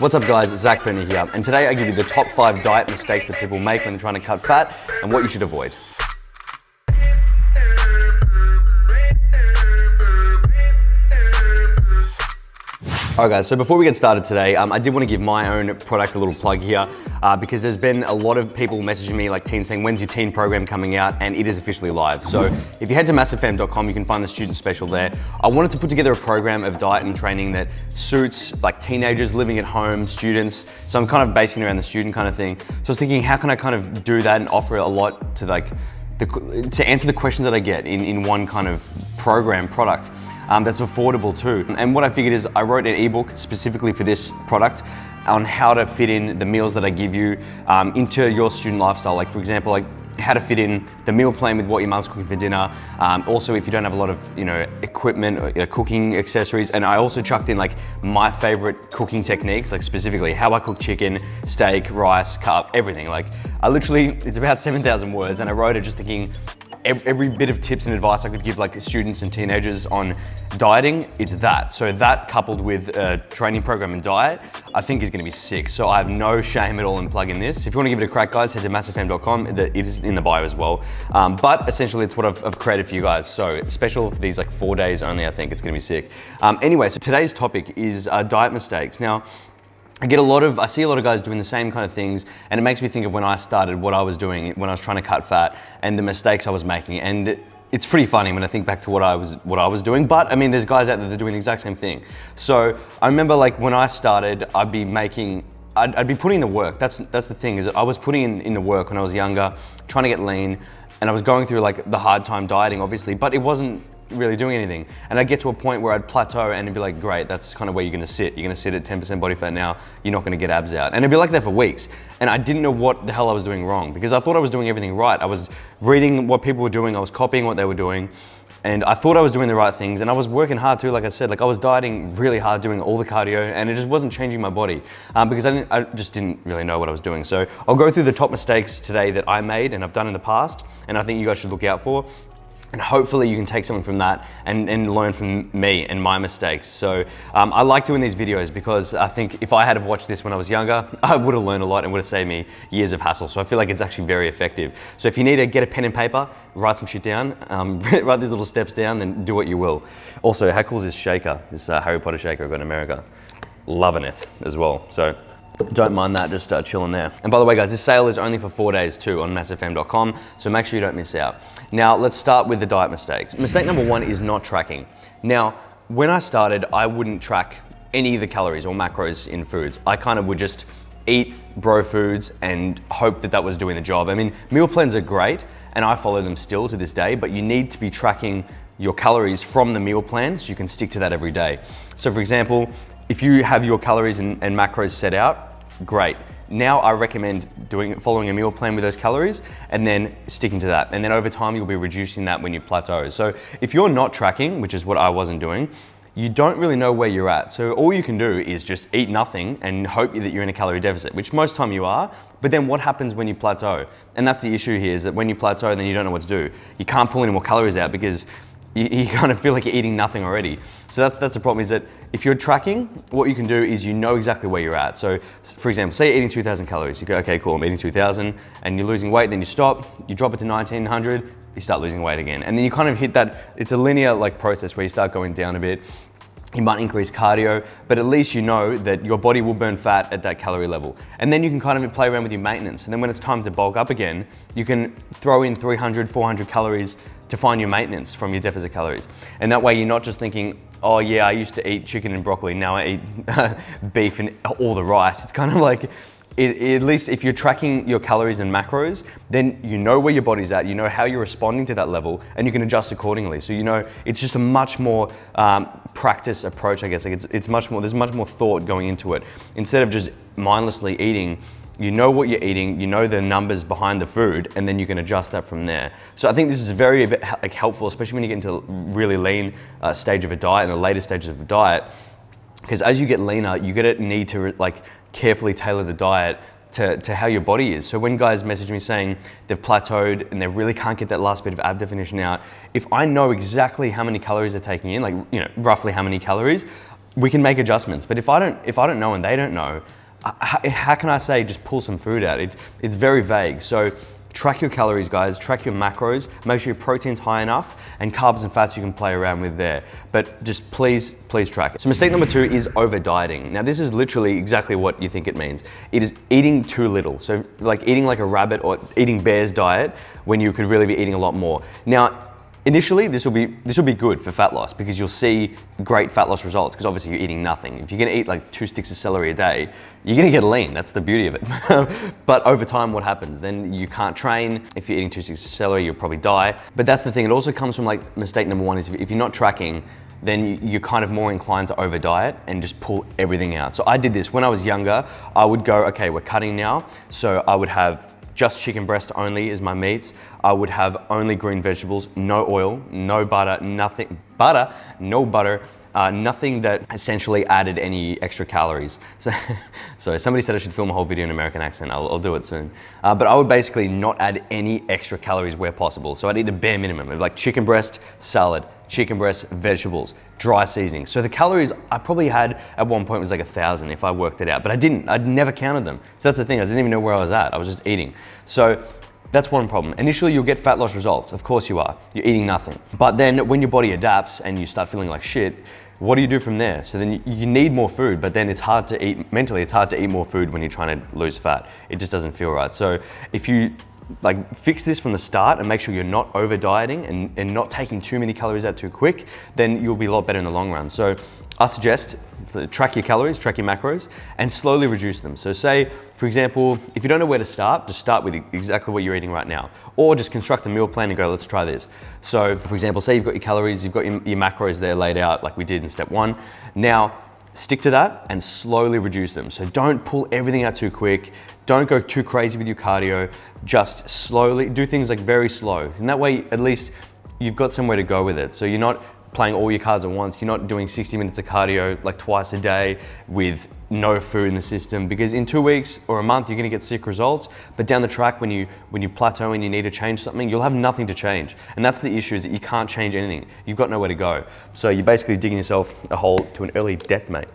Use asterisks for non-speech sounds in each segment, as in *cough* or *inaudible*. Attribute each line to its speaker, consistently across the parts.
Speaker 1: What's up guys, it's Zac Perna here, and today I give you the top 5 diet mistakes that people make when they're trying to cut fat and what you should avoid. Alright guys, so before we get started today, um, I did want to give my own product a little plug here uh, because there's been a lot of people messaging me like teen saying, when's your teen program coming out? And it is officially live. So if you head to massivefam.com, you can find the student special there. I wanted to put together a program of diet and training that suits like teenagers living at home, students. So I'm kind of basing it around the student kind of thing. So I was thinking, how can I kind of do that and offer a lot to like, the, to answer the questions that I get in, in one kind of program product um, that's affordable too. And what I figured is I wrote an ebook specifically for this product on how to fit in the meals that I give you um, into your student lifestyle. Like for example, like how to fit in the meal plan with what your mom's cooking for dinner. Um, also, if you don't have a lot of you know equipment, or, you know, cooking accessories, and I also chucked in like my favorite cooking techniques, like specifically how I cook chicken, steak, rice, carb, everything. Like I literally, it's about 7,000 words, and I wrote it just thinking every bit of tips and advice I could give like students and teenagers on dieting, it's that. So that coupled with a training program and diet, I think is gonna be sick. So I have no shame at all in plugging this. If you wanna give it a crack guys, head to massivefam.com, it is in the bio as well. Um, but essentially it's what I've, I've, created for you guys. So special for these like four days only, I think it's gonna be sick. Um, anyway, so today's topic is uh, diet mistakes. Now, I get a lot of, I see a lot of guys doing the same kind of things, and it makes me think of when I started, what I was doing when I was trying to cut fat, and the mistakes I was making. And it's pretty funny when I think back to what I was what I was doing. But I mean, there's guys out there that are doing the exact same thing. So I remember like when I started, I'd be making. I'd, I'd be putting in the work. That's that's the thing is I was putting in, in the work when I was younger, trying to get lean, and I was going through like the hard time dieting, obviously. But it wasn't really doing anything. And I'd get to a point where I'd plateau and it'd be like, great, that's kind of where you're gonna sit. You're gonna sit at 10% body fat now, you're not gonna get abs out. And it'd be like that for weeks. And I didn't know what the hell I was doing wrong because I thought I was doing everything right. I was reading what people were doing, I was copying what they were doing. And I thought I was doing the right things and I was working hard too, like I said, like I was dieting really hard, doing all the cardio and it just wasn't changing my body um, because I, I just didn't really know what I was doing. So I'll go through the top mistakes today that I made and I've done in the past and I think you guys should look out for and hopefully you can take something from that and, and learn from me and my mistakes. So um, I like doing these videos because I think if I had watched this when I was younger, *laughs* I would have learned a lot and would have saved me years of hassle. So I feel like it's actually very effective. So if you need to get a pen and paper, write some shit down, um, *laughs* write these little steps down, then do what you will. Also, how cool is this shaker, this uh, Harry Potter shaker I got in America? Loving it as well. So don't mind that, just uh, chilling there. And by the way guys, this sale is only for four days too on massivefam.com, so make sure you don't miss out. Now let's start with the diet mistakes. Mistake number one is not tracking. Now, when I started, I wouldn't track any of the calories or macros in foods. I kind of would just eat bro foods and hope that that was doing the job. I mean, meal plans are great and I follow them still to this day, but you need to be tracking your calories from the meal plan so you can stick to that every day. So for example, if you have your calories and, and macros set out, great. Now I recommend doing following a meal plan with those calories and then sticking to that. And then over time you'll be reducing that when you plateau. So if you're not tracking, which is what I wasn't doing, you don't really know where you're at. So all you can do is just eat nothing and hope that you're in a calorie deficit, which most time you are. But then what happens when you plateau? And that's the issue here is that when you plateau, then you don't know what to do. You can't pull any more calories out because you, you, *laughs* kind of feel like you're eating nothing already. So that's, that's the problem is that if you're tracking, what you can do is you know exactly where you're at. So for example, say you're eating 2,000 calories. You go, okay, cool, I'm eating 2,000 and you're losing weight, then you stop, you drop it to 1,900, you start losing weight again. And then you kind of hit that, it's a linear like process where you start going down a bit. You might increase cardio, but at least you know that your body will burn fat at that calorie level. And then you can kind of play around with your maintenance. And then when it's time to bulk up again, you can throw in 300, 400 calories to find your maintenance from your deficit calories. And that way you're not just thinking, oh yeah, I used to eat chicken and broccoli, now I eat *laughs* beef and all the rice. It's kind of like, it, at least if you're tracking your calories and macros, then you know where your body's at, you know how you're responding to that level, and you can adjust accordingly. So you know, it's just a much more um, practice approach, I guess. Like it's, it's much more, there's much more thought going into it. Instead of just mindlessly eating, you know what you're eating, you know the numbers behind the food, and then you can adjust that from there. So I think this is very like, helpful, especially when you get into really lean uh, stage of a diet and the later stages of a diet, because as you get leaner, you get to need to like carefully tailor the diet to, to how your body is. So when guys message me saying they've plateaued and they really can't get that last bit of ab definition out, if I know exactly how many calories they're taking in, like you know roughly how many calories, we can make adjustments. But if I don't, if I don't know and they don't know, how, can I say just pull some food out? It, it's very vague. So track your calories, guys, track your macros, make sure your protein's high enough, and carbs and fats you can play around with there. But just please, please track it. So mistake number two is over dieting. Now this is literally exactly what you think it means. It is eating too little. So like eating like a rabbit or eating bear's diet when you could really be eating a lot more. Now, Initially, this will be this will be good for fat loss because you'll see great fat loss results because obviously you're eating nothing. If you're gonna eat like two sticks of celery a day, you're gonna get lean. That's the beauty of it. *laughs* but over time, what happens? Then you can't train. If you're eating two sticks of celery, you'll probably die. But that's the thing. It also comes from like mistake number one is if you're not tracking, then you're kind of more inclined to over diet and just pull everything out. So I did this when I was younger. I would go, okay, we're cutting now. So I would have just chicken breast only is my meats. I would have only green vegetables, no oil, no butter, nothing, butter, no butter, uh, nothing that essentially added any extra calories. *laughs* So, so somebody said I should film a whole video in American accent. I'll, I'll do it soon. Uh, but I would basically not add any extra calories where possible. So I'd eat the bare minimum, of like chicken breast, salad, chicken breast, vegetables, dry seasoning. So the calories I probably had at one point was like a thousand if I worked it out, but I didn't. I'd never counted them. So that's the thing. I didn't even know where I was at. I was just eating. So that's one problem. Initially, you'll get fat loss results. Of course you are. You're eating nothing. But then when your body adapts and you start feeling like shit, what do you do from there? So then you, need more food, but then it's hard to eat, mentally it's hard to eat more food when you're trying to lose fat. It just doesn't feel right. So if you like fix this from the start and make sure you're not over dieting and, and not taking too many calories out too quick, then you'll be a lot better in the long run. So I suggest track your calories, track your macros, and slowly reduce them. So say, for example, if you don't know where to start, just start with exactly what you're eating right now. Or just construct a meal plan and go, let's try this. So for example, say you've got your calories, you've got your, your macros there laid out like we did in step one. Now, stick to that and slowly reduce them. So don't pull everything out too quick. Don't go too crazy with your cardio. Just slowly do things like very slow. And that way, at least you've got somewhere to go with it. So you're not playing all your cards at once. You're not doing 60 minutes of cardio like twice a day with no food in the system because in two weeks or a month you're gonna get sick results. But down the track when you when you plateau and you need to change something, you'll have nothing to change. And that's the issue is that you can't change anything. You've got nowhere to go. So you're basically digging yourself a hole to an early death, mate.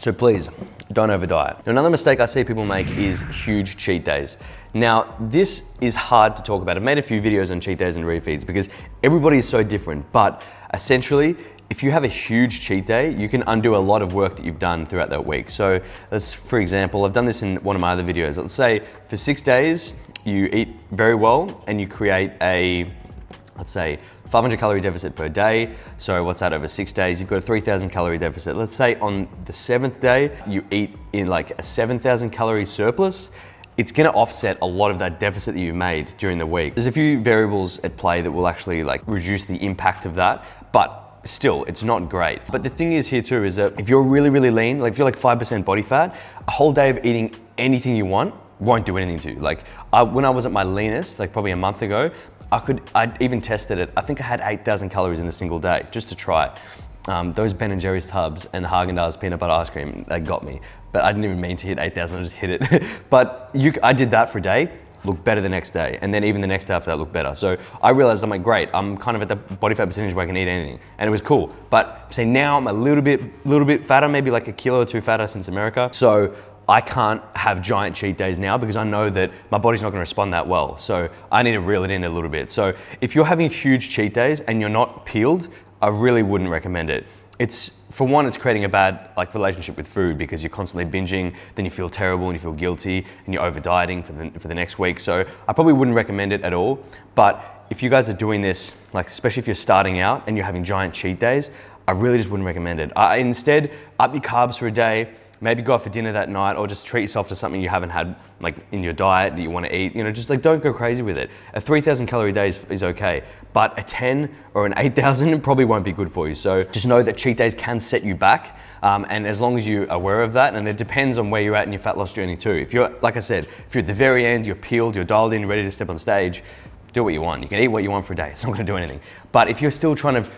Speaker 1: So please, don't over diet. Another mistake I see people make is huge cheat days. Now, this is hard to talk about. I've made a few videos on cheat days and refeeds because everybody is so different, but essentially, if you have a huge cheat day, you can undo a lot of work that you've done throughout that week. So let's, for example, I've done this in one of my other videos. Let's say for six days, you eat very well and you create a, let's say 500 calorie deficit per day. So what's that over six days? You've got a 3,000 calorie deficit. Let's say on the seventh day, you eat in like a 7,000 calorie surplus. It's gonna offset a lot of that deficit that you made during the week. There's a few variables at play that will actually like reduce the impact of that, but still, it's not great. But the thing is here too is that if you're really, really lean, like if you're like 5% body fat, a whole day of eating anything you want won't do anything to you. Like I, when I was at my leanest, like probably a month ago, I could, I even tested it. I think I had 8,000 calories in a single day just to try. Um, those Ben and Jerry's tubs and the Haagen-Dazs peanut butter ice cream, they got me. But I didn't even mean to hit 8,000, I just hit it. *laughs* but you, I did that for a day, looked better the next day. And then even the next day after that looked better. So I realized I'm like, great, I'm kind of at the body fat percentage where I can eat anything. And it was cool. But say now I'm a little bit, little bit fatter, maybe like a kilo or two fatter since America. So I can't have giant cheat days now because I know that my body's not gonna respond that well. So I need to reel it in a little bit. So if you're having huge cheat days and you're not peeled, I really wouldn't recommend it. It's, for one, it's creating a bad like relationship with food because you're constantly binging, then you feel terrible and you feel guilty and you're over dieting for the, for the next week. So I probably wouldn't recommend it at all. But if you guys are doing this, like especially if you're starting out and you're having giant cheat days, I really just wouldn't recommend it. I, instead, up your carbs for a day, maybe go out for dinner that night or just treat yourself to something you haven't had like in your diet that you want to eat. You know, just like don't go crazy with it. A 3,000 calorie day is, is okay, but a 10 or an 8,000 *laughs* probably won't be good for you. So just know that cheat days can set you back. Um, and as long as you're aware of that, and it depends on where you're at in your fat loss journey too. If you're, like I said, if you're at the very end, you're peeled, you're dialed in, ready to step on stage, do what you want. You can eat what you want for a day. It's not gonna do anything. But if you're still trying to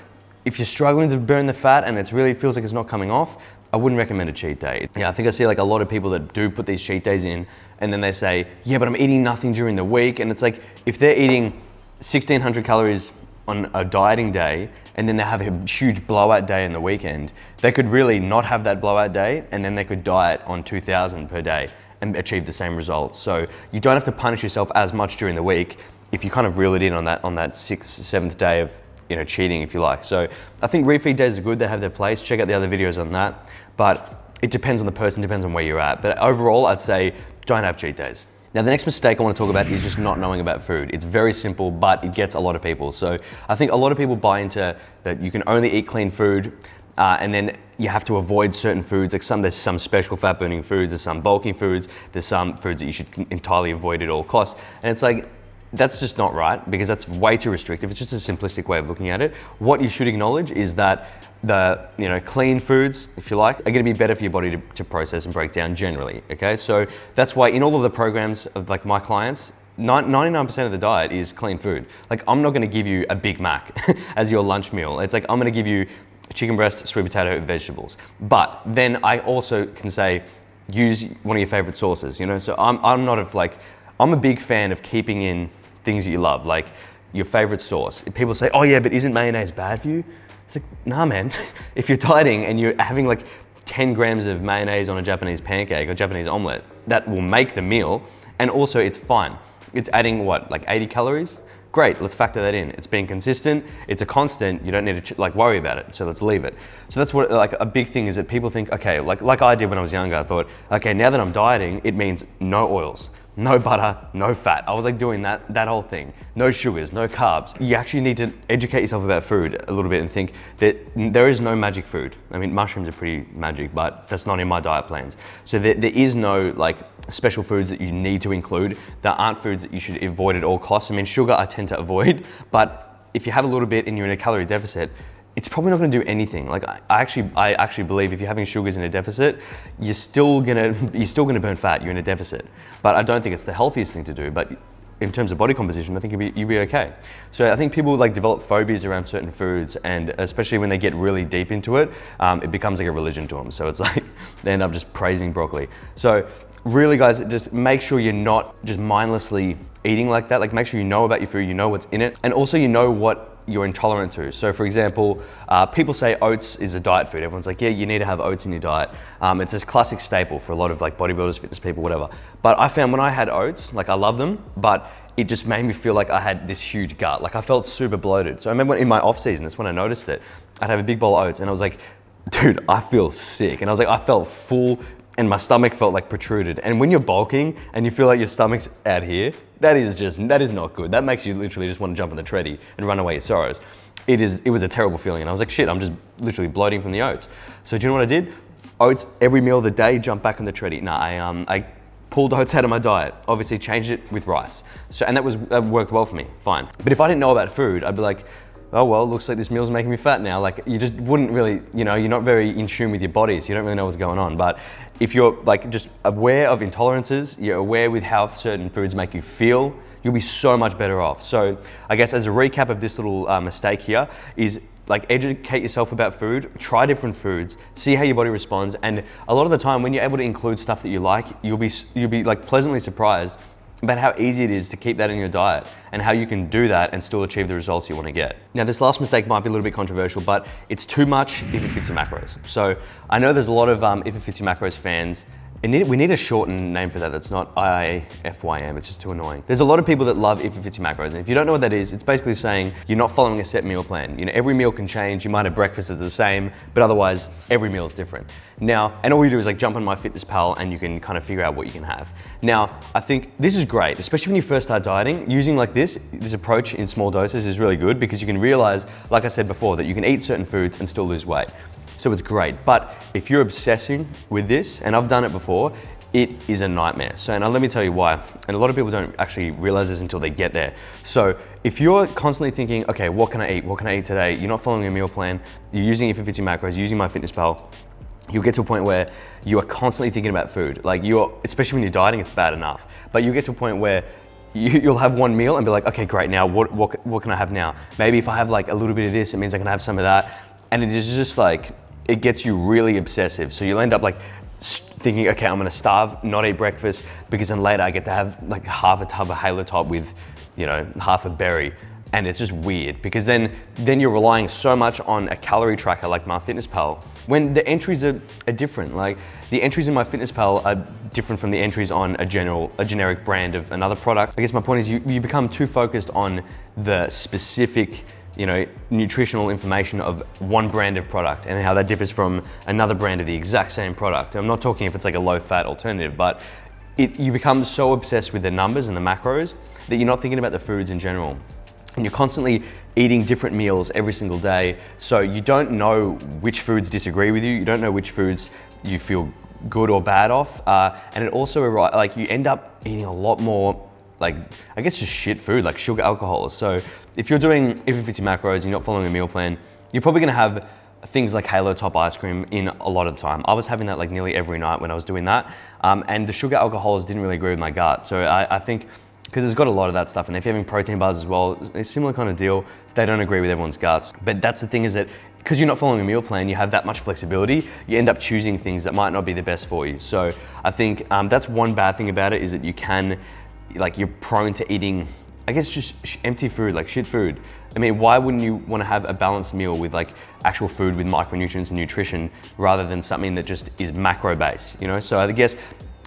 Speaker 1: if you're struggling to burn the fat and it really feels like it's not coming off, I wouldn't recommend a cheat day. Yeah, I think I see like a lot of people that do put these cheat days in and then they say, yeah, but I'm eating nothing during the week. And it's like, if they're eating 1600 calories on a dieting day and then they have a huge blowout day in the weekend, they could really not have that blowout day and then they could diet on 2000 per day and achieve the same results. So you don't have to punish yourself as much during the week if you kind of reel it in on that on that sixth, seventh day of you know cheating, if you like. So I think refeed days are good. They have their place. Check out the other videos on that. But it depends on the person, depends on where you're at. But overall, I'd say don't have cheat days. Now, the next mistake I want to talk about is just not knowing about food. It's very simple, but it gets a lot of people. So I think a lot of people buy into that you can only eat clean food, uh, and then you have to avoid certain foods. Like some, there's some special fat burning foods, there's some bulking foods, there's some foods that you should entirely avoid at all costs. And it's like, that's just not right because that's way too restrictive. It's just a simplistic way of looking at it. What you should acknowledge is that the you know clean foods, if you like, are going to be better for your body to, to process and break down generally. Okay, so that's why in all of the programs of like my clients, 99% of the diet is clean food. Like I'm not going to give you a Big Mac *laughs* as your lunch meal. It's like I'm going to give you chicken breast, sweet potato, vegetables. But then I also can say use one of your favorite sauces. You know, so I'm I'm not of like I'm a big fan of keeping in things that you love, like your favorite sauce. People say, oh yeah, but isn't mayonnaise bad for you? It's like, nah man, *laughs* if you're dieting and you're having like 10 grams of mayonnaise on a Japanese pancake or Japanese omelet, that will make the meal. And also it's fine. It's adding what, like 80 calories? Great, let's factor that in. It's being consistent, it's a constant, you don't need to like worry about it, so let's leave it. So that's what like a big thing is that people think, okay, like, like I did when I was younger, I thought, okay, now that I'm dieting, it means no oils no butter, no fat. I was like doing that, that whole thing. No sugars, no carbs. You actually need to educate yourself about food a little bit and think that there is no magic food. I mean, mushrooms are pretty magic, but that's not in my diet plans. So there, there is no like special foods that you need to include. There aren't foods that you should avoid at all costs. I mean, sugar I tend to avoid, *laughs* but if you have a little bit and you're in a calorie deficit, it's probably not going to do anything. Like I actually, I actually believe if you're having sugars in a deficit, you're still gonna, *laughs* you're still gonna burn fat. You're in a deficit. But I don't think it's the healthiest thing to do. But in terms of body composition, I think you'll be, you'll be okay. So I think people like develop phobias around certain foods, and especially when they get really deep into it, um, it becomes like a religion to them. So it's *laughs* like they end up just praising broccoli. So really, guys, just make sure you're not just mindlessly eating like that. Like make sure you know about your food, you know what's in it, and also you know what you're intolerant to. So for example, uh, people say oats is a diet food. Everyone's like, yeah, you need to have oats in your diet. Um, it's this classic staple for a lot of like bodybuilders, fitness people, whatever. But I found when I had oats, like I love them, but it just made me feel like I had this huge gut. Like I felt super bloated. So I remember in my off season, that's when I noticed it. I'd have a big bowl of oats and I was like, dude, I feel sick. And I was like, I felt full and my stomach felt like protruded. And when you're bulking and you feel like your stomach's out here, that is just, that is not good. That makes you literally just want to jump on the treadie and run away your sorrows. It is, it was a terrible feeling. And I was like, shit, I'm just literally bloating from the oats. So do you know what I did? Oats every meal of the day, jump back on the treadie. Nah, I, um, I pulled the oats out of my diet. Obviously changed it with rice. So, and that was, that worked well for me, fine. But if I didn't know about food, I'd be like, oh well, looks like this meal's making me fat now. Like you just wouldn't really, you know, you're not very in tune with your body, so you don't really know what's going on. But if you're like just aware of intolerances, you're aware with how certain foods make you feel, you'll be so much better off. So I guess as a recap of this little uh, mistake here is like educate yourself about food, try different foods, see how your body responds. And a lot of the time when you're able to include stuff that you like, you'll be, you'll be like pleasantly surprised about how easy it is to keep that in your diet and how you can do that and still achieve the results you want to get. Now, this last mistake might be a little bit controversial, but it's too much if it fits your macros. So I know there's a lot of um, if it fits your macros fans Need, we need a shortened name for that that's not IFYM, it's just too annoying. There's a lot of people that love if it fits macros, and if you don't know what that is, it's basically saying you're not following a set meal plan. You know, every meal can change, you might have breakfast that's the same, but otherwise, every meal is different. Now, and all you do is like jump on MyFitnessPal and you can kind of figure out what you can have. Now, I think this is great, especially when you first start dieting, using like this, this approach in small doses is really good because you can realize, like I said before, that you can eat certain foods and still lose weight. So it's great. But if you're obsessing with this, and I've done it before, it is a nightmare. So, and let me tell you why. And a lot of people don't actually realize this until they get there. So if you're constantly thinking, okay, what can I eat? What can I eat today? You're not following a meal plan. You're using If It macros, Your Macros, using MyFitnessPal. You'll get to a point where you are constantly thinking about food. Like you're, especially when you're dieting, it's bad enough. But you get to a point where you, will have one meal and be like, okay, great. Now what, what, what can I have now? Maybe if I have like a little bit of this, it means I can have some of that. And it is just like, it gets you really obsessive. So you'll end up like thinking, okay, I'm gonna starve, not eat breakfast, because then later I get to have like half a tub of Halo Top with, you know, half a berry. and it's just weird because then then you're relying so much on a calorie tracker like MyFitnessPal when the entries are, are different. Like the entries in MyFitnessPal are different from the entries on a general a generic brand of another product. I guess my point is you, you become too focused on the specific you know, nutritional information of one brand of product and how that differs from another brand of the exact same product. I'm not talking if it's like a low fat alternative, but it, you become so obsessed with the numbers and the macros that you're not thinking about the foods in general and you're constantly eating different meals every single day. So you don't know which foods disagree with you. You don't know which foods you feel good or bad off. Uh, and it also, like you end up eating a lot more like, I guess just shit food, like sugar, alcohol. So if you're doing, if it fits your macros, and you're not following a meal plan, you're probably gonna have things like Halo Top ice cream in a lot of the time. I was having that like nearly every night when I was doing that. Um, and the sugar alcohols didn't really agree with my gut. So I, I think because it's got a lot of that stuff. And if you're having protein bars as well, it's a similar kind of deal. They don't agree with everyone's guts. But that's the thing is that because you're not following a meal plan, you have that much flexibility, you end up choosing things that might not be the best for you. So I think um, that's one bad thing about it is that you can, like you're prone to eating, I guess just empty food, like shit food. I mean, why wouldn't you want to have a balanced meal with like actual food with micronutrients and nutrition rather than something that just is macro based, you know? So I guess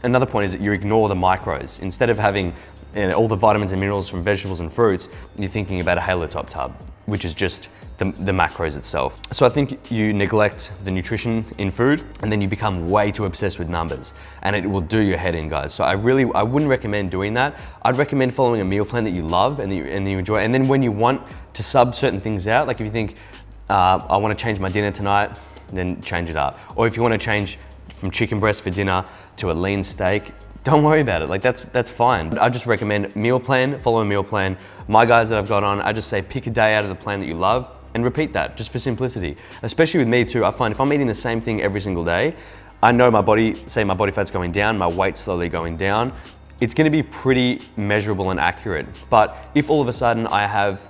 Speaker 1: another point is that you ignore the micros. Instead of having and all the vitamins and minerals from vegetables and fruits, you're thinking about a Halo Top tub, which is just the, the, macros itself. So I think you neglect the nutrition in food and then you become way too obsessed with numbers and it will do your head in guys. So I really, I wouldn't recommend doing that. I'd recommend following a meal plan that you love and that you, and you enjoy. And then when you want to sub certain things out, like if you think, uh, I wanna change my dinner tonight, then change it up. Or if you wanna change from chicken breast for dinner to a lean steak, don't worry about it. Like that's that's fine. I just recommend meal plan, follow a meal plan. My guys that I've got on, I just say pick a day out of the plan that you love and repeat that just for simplicity. Especially with me too, I find if I'm eating the same thing every single day, I know my body, say my body fat's going down, my weight's slowly going down, it's gonna be pretty measurable and accurate. But if all of a sudden I have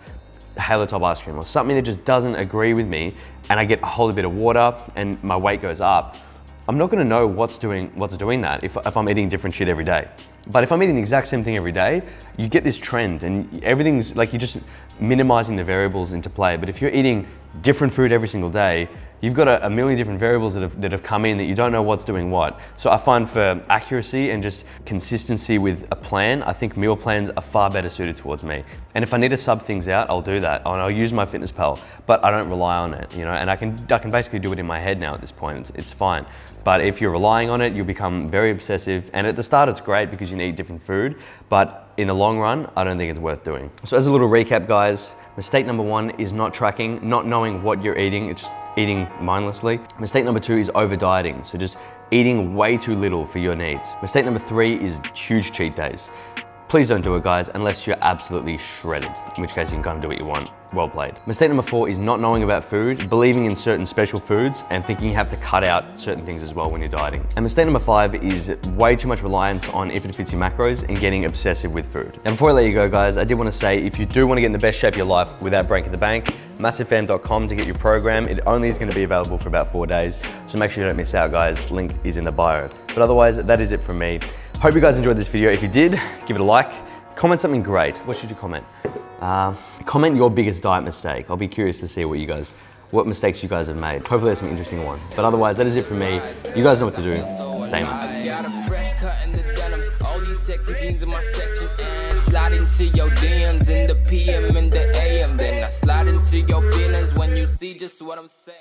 Speaker 1: Halo Top ice cream or something that just doesn't agree with me and I get a whole bit of water and my weight goes up, I'm not gonna know what's doing, what's doing that if, if I'm eating different shit every day. But if I'm eating the exact same thing every day, you get this trend and everything's like you're just minimizing the variables into play. But if you're eating different food every single day, you've got a, a, million different variables that have, that have come in that you don't know what's doing what. So I find for accuracy and just consistency with a plan, I think meal plans are far better suited towards me. And if I need to sub things out, I'll do that. And I'll use MyFitnessPal, but I don't rely on it, you know, and I can, I can basically do it in my head now at this point, it's, it's fine. But if you're relying on it, you'll become very obsessive. And at the start, it's great because you need different food, but in the long run, I don't think it's worth doing. So as a little recap, guys, mistake number one is not tracking, not knowing what you're eating. It's just eating mindlessly. Mistake number two is over dieting. So just eating way too little for your needs. Mistake number three is huge cheat days. Please don't do it guys, unless you're absolutely shredded, in which case you can kind of do what you want. Well played. Mistake number four is not knowing about food, believing in certain special foods, and thinking you have to cut out certain things as well when you're dieting. And mistake number five is way too much reliance on if it fits your macros and getting obsessive with food. And before I let you go guys, I did want to say, if you do want to get in the best shape of your life without breaking the bank, massivefam.com to get your program. It only is going to be available for about four days, so make sure you don't miss out guys. Link is in the bio. But otherwise, that is it from me. Hope you guys enjoyed this video. If you did, give it a like. Comment something great. What should you comment? Uh, comment your biggest diet mistake. I'll be curious to see what you guys, what mistakes you guys have made. Hopefully there's some interesting one. But otherwise, that is it from me. You guys know what to do. Stay slide into your DMs in the PM and the AM. Then I slide into your feelings when you see just what I'm saying.